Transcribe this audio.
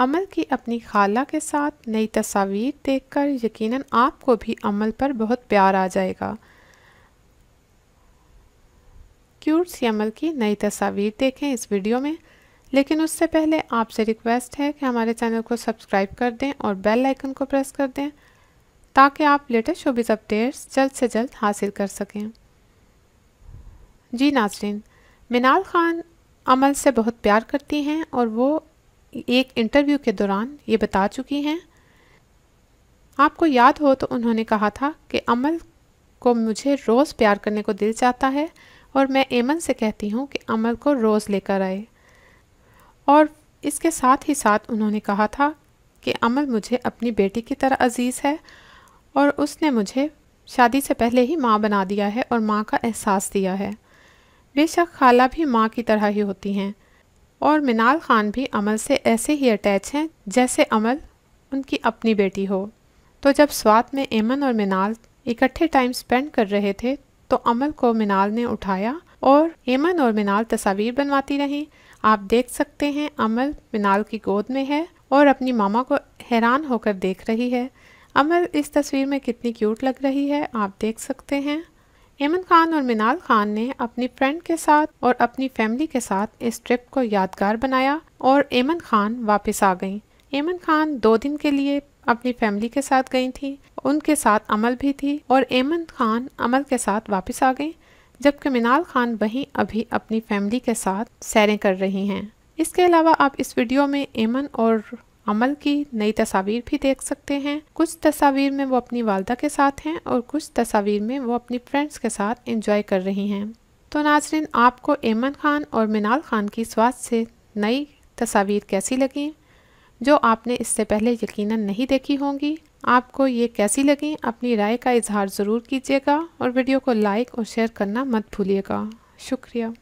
अमल की अपनी खाला के साथ नई तस्वीर देखकर यकीनन आपको भी अमल पर बहुत प्यार आ जाएगा। क्यूट सी अमल की नई तस्वीर देखें इस वीडियो में। लेकिन उससे पहले आपसे रिक्वेस्ट है कि हमारे चैनल को सब्सक्राइब कर दें और बेल आइकन को प्रेस कर दें, ताकि आप लेटेस्ट शोबिस अपडेट्स जल्द से जल्द हासिल कर सकें। जी नाजरीन, मिनाल खान अमल से बहुत प्यार करती हैं और वो एक इंटरव्यू के दौरान ये बता चुकी हैं। आपको याद हो तो उन्होंने कहा था कि अमल को मुझे रोज़ प्यार करने को दिल चाहता है और मैं एमन से कहती हूँ कि अमल को रोज़ लेकर आए। और इसके साथ ही साथ उन्होंने कहा था कि अमल मुझे अपनी बेटी की तरह अज़ीज़ है और उसने मुझे शादी से पहले ही माँ बना दिया है और माँ का एहसास दिया है। बेशक खाला भी माँ की तरह ही होती हैं। और मिनाल खान भी अमल से ऐसे ही अटैच हैं जैसे अमल उनकी अपनी बेटी हो। तो जब स्वाद में एमन और मिनाल इकट्ठे टाइम स्पेंड कर रहे थे तो अमल को मिनाल ने उठाया और एमन और मिनाल तस्वीर बनवाती रहीं। आप देख सकते हैं अमल मिनाल की गोद में है और अपनी मामा को हैरान होकर देख रही है। अमल इस तस्वीर में कितनी क्यूट लग रही है, आप देख सकते हैं। एमन खान और मिनाल खान ने अपनी फ्रेंड के साथ और अपनी फैमिली के साथ इस ट्रिप को यादगार बनाया और एमन खान वापस आ गईं। एमन खान दो दिन के लिए अपनी फैमिली के साथ गई थी, उनके साथ अमल भी थी और एमन खान अमल के साथ वापस आ गई, जबकि मिनाल खान वहीं अभी अपनी फैमिली के साथ सैरें कर रही हैं इसके अलावा आप इस वीडियो में एमन और अमल की नई तस्वीर भी देख सकते हैं। कुछ तस्वीर में वो अपनी वालदा के साथ हैं और कुछ तस्वीर में वो अपनी फ्रेंड्स के साथ इंजॉय कर रही हैं। तो नाजरीन, आपको एमन खान और मिनाल खान की स्वास्थ्य से नई तस्वीर कैसी लगी? जो आपने इससे पहले यकीनन नहीं देखी होंगी, आपको ये कैसी लगी? अपनी राय का इजहार ज़रूर कीजिएगा और वीडियो को लाइक और शेयर करना मत भूलिएगा। शुक्रिया।